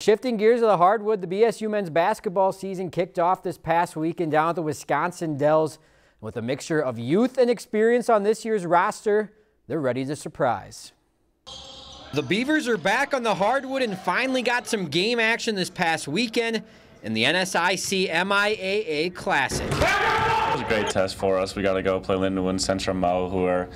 Shifting gears to the hardwood, the BSU men's basketball season kicked off this past weekend down at the Wisconsin Dells. With a mixture of youth and experience on this year's roster, they're ready to surprise. The Beavers are back on the hardwood and finally got some game action this past weekend in the NSIC MIAA Classic. It was a great test for us. We got to go play Lindenwood and Central Mo, who are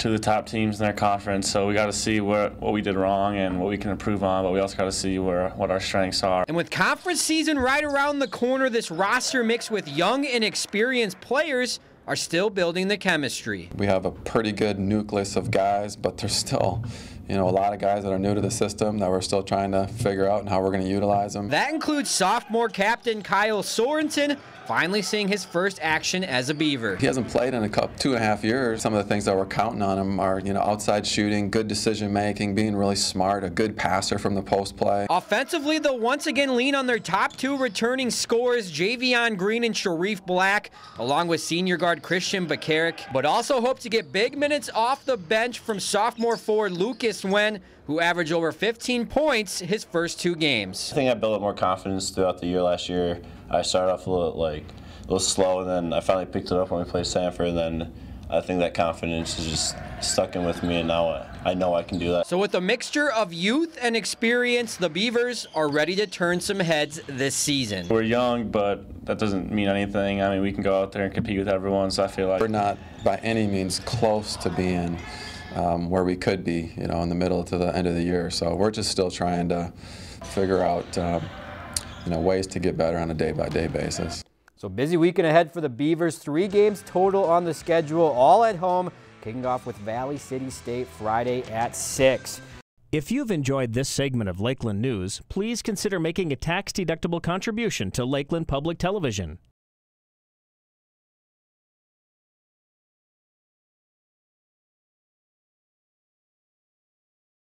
two of the top teams in their conference. So we got to see what, what we did wrong and what we can improve on, but we also got to see where what our strengths are. And with conference season right around the corner, this roster mixed with young and experienced players are still building the chemistry. We have a pretty good nucleus of guys, but there's still you know, a lot of guys that are new to the system that we're still trying to figure out and how we're going to utilize them. That includes sophomore captain Kyle Sorensen, finally seeing his first action as a Beaver. He hasn't played in a couple, two and a half years. Some of the things that we're counting on him are, you know, outside shooting, good decision making, being really smart, a good passer from the post play. Offensively, they'll once again lean on their top two returning scorers, Javion Green and Sharif Black, along with senior guard Christian Bakaric, but also hope to get big minutes off the bench from sophomore forward Lucas Wen, who averaged over 15 points his first two games. I think I built up more confidence throughout the year last year. I started off a little like a little slow, and then I finally picked it up when we played Sanford, and then I think that confidence is just stuck in with me, and now I know I can do that. So, with a mixture of youth and experience, the Beavers are ready to turn some heads this season. We're young, but that doesn't mean anything. I mean, we can go out there and compete with everyone, so I feel like we're not by any means close to being um, where we could be, you know, in the middle to the end of the year. So we're just still trying to figure out, uh, you know, ways to get better on a day-by-day -day basis. So busy weekend ahead for the Beavers. Three games total on the schedule, all at home, kicking off with Valley City State Friday at 6. If you've enjoyed this segment of Lakeland News, please consider making a tax-deductible contribution to Lakeland Public Television.